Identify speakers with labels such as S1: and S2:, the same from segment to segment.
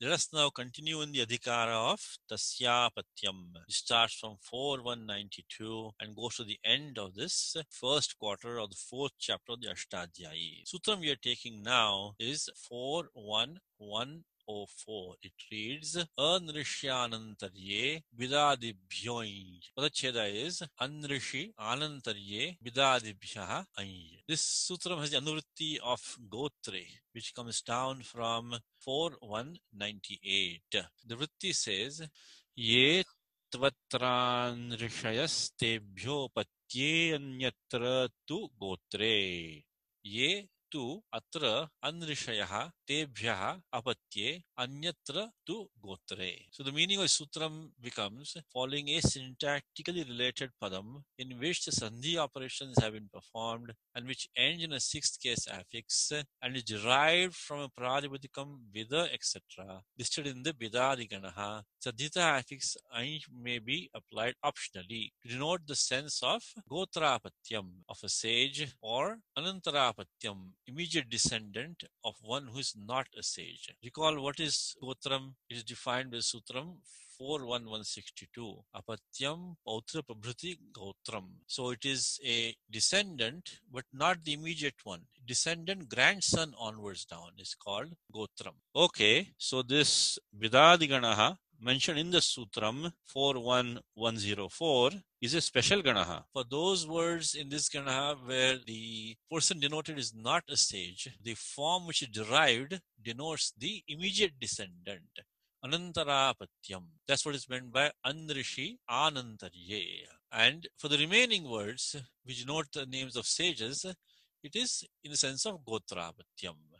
S1: Let us now continue in the Adhikara of Tasyapatyam. It starts from 4192 and goes to the end of this first quarter of the fourth chapter of the Ashtadhyayi. Sutram we are taking now is 411 404. It reads Anrishyanantarye Vidadibhyoing. Padacheda is Anrishi Anantarye Bidadibhyaha Anye. This sutram has the anuvritti of Gotre, which comes down from 4198. The vritti says Ye त्वत्रान्ऋषयस्तेभ्योपत्येऽन्यत्र तु Ye tu atra अन्ऋषयः tebhyah apatye anyatra tu gotre. So the meaning of sutram becomes following a syntactically related padam in which the sandhi operations have been performed and which end in a sixth case affix and is derived from a pradipadikam bida etc. listed in the Bidadiganaha. Tadhita affix I may be applied optionally to denote the sense of gotrapatyam of a sage or anantarapatyam, immediate descendant of one who is not a sage. Recall what is Gotram? Is defined by Sutram 41162. Apatyam Pautra Prabhuti Gotram. So it is a descendant, but not the immediate one. Descendant, grandson onwards down is called Gotram. Okay, so this Bidadiganaha mentioned in the Sutram 41104 is a special Ganaha. For those words in this Ganaha where the person denoted is not a sage, the form which is derived denotes the immediate descendant. Anantarapatyam. That's what is meant by Anrishi Anantarye. And for the remaining words, which denote the names of sages, it is in the sense of Gotrapatyam.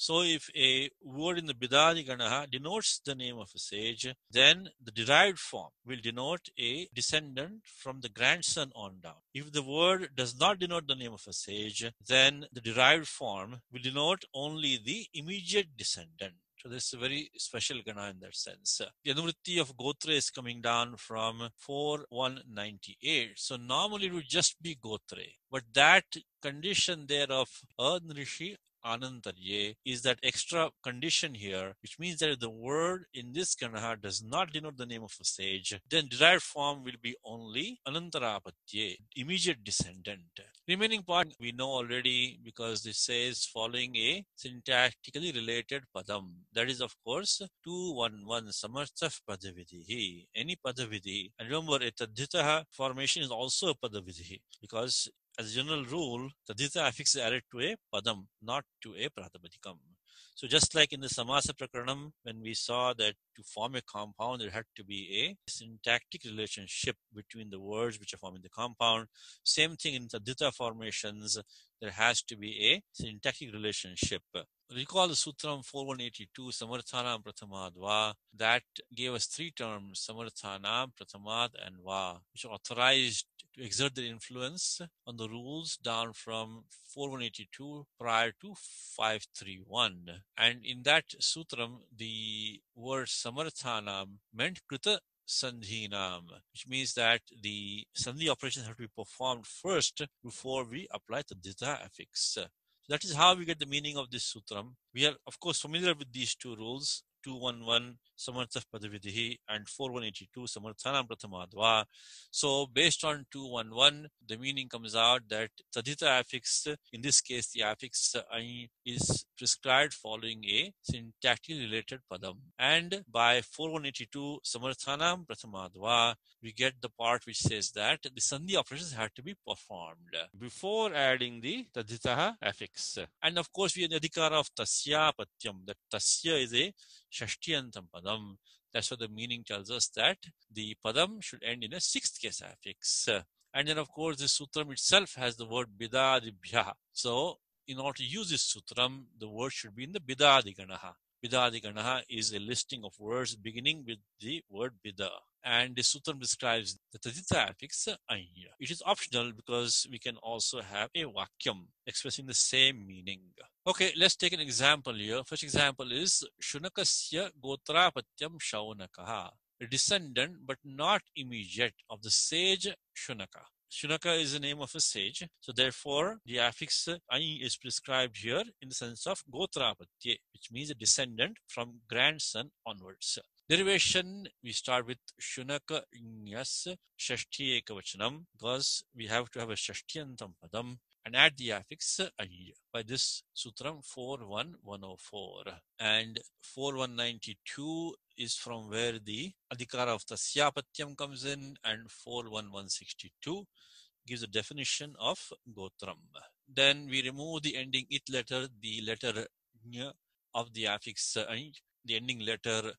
S1: So if a word in the Bidadi Ganaha denotes the name of a sage, then the derived form will denote a descendant from the grandson on down. If the word does not denote the name of a sage, then the derived form will denote only the immediate descendant. So this is a very special Gana in that sense. The Anuvritti of Gotra is coming down from 4198. So normally it would just be Gotre. But that condition there of Anrishi Anantarye is that extra condition here, which means that if the word in this Ganaha does not denote the name of a sage, then derived form will be only Anantarapatye, immediate descendant. Remaining part we know already because this says following a syntactically related padam. That is, of course, 211 Samarthah Padavidhi. Any Padavidhi. And remember, a Tadhitaha formation is also a Padavidhi because as a general rule, the Dita affix is added to a padam, not to a pradipadikam. So just like in the Samasa Prakaranam, when we saw that to form a compound, there had to be a syntactic relationship between the words which are forming the compound. Same thing in the Dita formations, there has to be a syntactic relationship. Recall the Sutram 4182, Samarthana Prathamadva, that gave us three terms, Samarthana, Prathamad, and Va, which authorized to exert their influence on the rules down from 4182 prior to 531. And in that sutram, the word samarthanam meant krita sandhinam, which means that the sandhi operations have to be performed first before we apply the dita affix. That is how we get the meaning of this sutram. We are, of course, familiar with these two rules 211 Samarthah Padavidhi and 4182 Samarthanam Prathamadva. So based on 211, the meaning comes out that Tadhita affix, in this case the affix is prescribed following a syntactically related padam. And by 4182 Samarthanam Prathamadva, we get the part which says that the sandhi operations have to be performed before adding the Tadhita affix. And of course, we have the adhikara of Tasya Patyam, that Tasya is a Shashtiyantam Padam. That's what the meaning tells us that the Padam should end in a sixth case affix. And then, of course, the Sutram itself has the word Bidadibhya. So, in order to use this Sutram, the word should be in the Bidadiganaha. Bidadiganaha is a listing of words beginning with the word Bida. And the Sutram describes the Tadita affix Anya. It is optional because we can also have a Vakyam expressing the same meaning. Okay, let's take an example here. First example is Shunakasya Gotrapatyam Shaunakaha. A descendant but not immediate of the sage Shunaka. Shunaka is the name of a sage. So therefore, the affix Ai is prescribed here in the sense of Gotrapatye, which means a descendant from grandson onwards. Derivation, we start with Shunaka Nyas Shashti Ekavachanam because we have to have a Shashtyantam Padam and add the affix Ay by this Sutram 41104. And 4192 is from where the Adhikara of Tasyapatyam comes in, and 41162 gives a definition of Gotram. Then we remove the ending it letter, the letter of the affix Ay the ending letter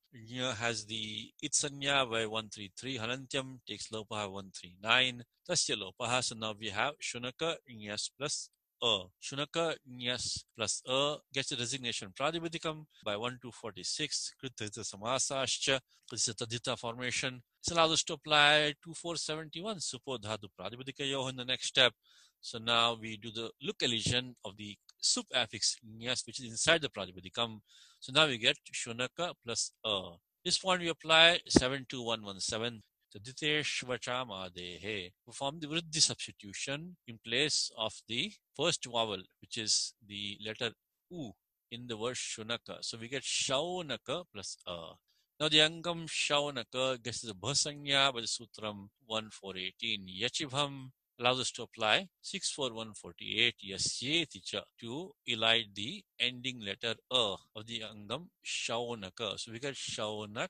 S1: has the Itsanya by 133, Halantyam takes Lopaha 139, Tasya Lopaha. So now we have Shunaka Nyas plus A. Shunaka Nyas plus A gets the designation Pradipadikam by 1246, Kritita Samasascha, Tadita formation. This allows us to apply 2471 Supodhatu Pradipadika in the next step. So now we do the look elision of the sup affix nyas, which is inside the Pradipadikam. So now we get shunaka plus a. This point we apply 72117. The Diteshvachamadehe. Perform the vriddhi substitution in place of the first vowel, which is the letter U in the word shunaka. So we get shaunaka plus a. Now the Angam Shaunaka gets the Bhasanya by the Sutram 1418 Yachibham allows us to apply 64148 Yasyeticha to elide the ending letter A of the Angam Shaunaka. So we get Shaunak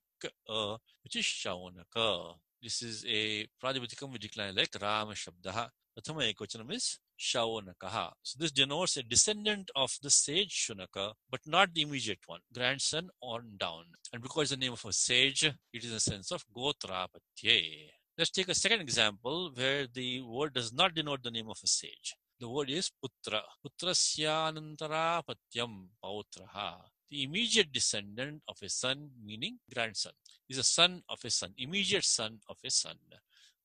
S1: A, which is Shaunaka. This is a Pradipadikam we decline like Rama Shabdaha. Prathama Ekvachanam is Shaunakaha. So this denotes a descendant of the sage Shunaka, but not the immediate one, grandson on down. And because the name of a sage, it is a sense of Gotrapatye. Let's take a second example where the word does not denote the name of a sage. The word is putra. Putrasyanantarapatyam pautraha. The immediate descendant of a son, meaning grandson, is a son of a son, immediate son of a son.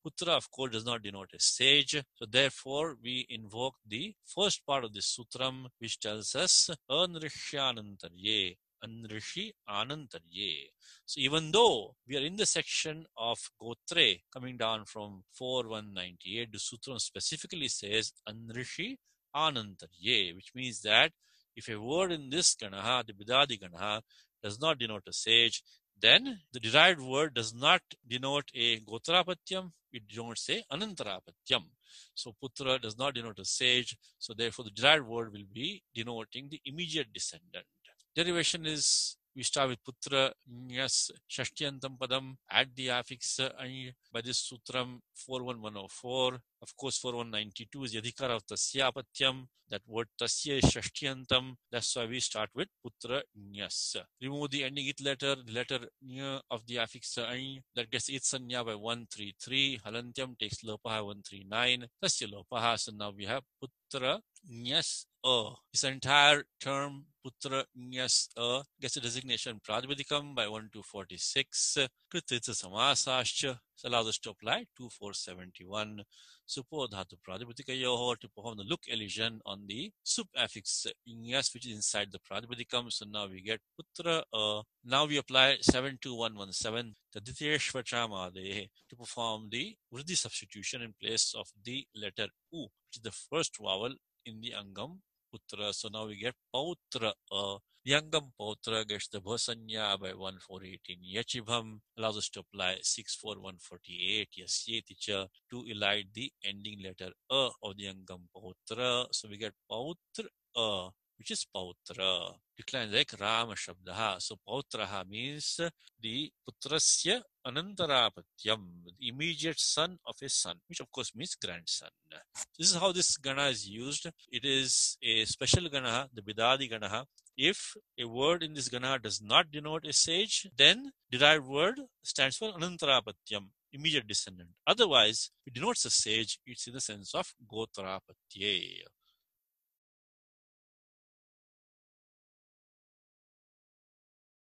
S1: Putra, of course, does not denote a sage. So therefore, we invoke the first part of the sutram, which tells us Anrishyanantarye, Anrishi Anantarye. So even though we are in the section of Gotre coming down from 4198, the sutra specifically says Anrishi Anantarye, which means that if a word in this Ganaha, the Bidadi Ganaha, does not denote a sage, then the derived word does not denote a Gotrapatyam, it denotes a Anantarapatyam. So Putra does not denote a sage, so therefore the derived word will be denoting the immediate descendant. Derivation is we start with putra nyas shashtiyantam padam add the affix uh, by this sutram 41104 of course 4192 is the adhikara of tasyapatyam. That word tasya is shashtiyantam that's why we start with putra nyas remove the ending it letter the letter nya of the affix that gets it sanya by 133 halantyam takes lopaha 139 tasya lopaha. So now we have putra nyas a. This entire term Putra Nyas A gets a designation Pradipadikam by 1 to 46. Krititsa Samasascha allows us to apply 2471. Supodhatu Pradipadikayoho to perform the look elision on the sup affix Nyas which is inside the Pradipadikam. So now we get Putra A. Now we apply 72117 the Diteshvachamadehe to perform the Vriddhi substitution in place of the letter U, which is the first vowel in the Angam Putra. So now we get Pautra. Uh, Yangam Pautra gets the Bhasanya by 1418. Yachibham allows us to apply 64148. Yasyeticha to elide the ending letter A of the Yangam Pautra. So we get Pautra. Which is Pautra. Decline like Rama Shabdaha. So Pautraha means the Putrasya Anantarapatyam, the immediate son of a son, which of course means grandson. This is how this Gana is used. It is a special Gana, the Bidadi Gana. If a word in this Gana does not denote a sage, then derived word stands for Anantarapatyam, immediate descendant. Otherwise, it denotes a sage, it's in the sense of Gotrapatye.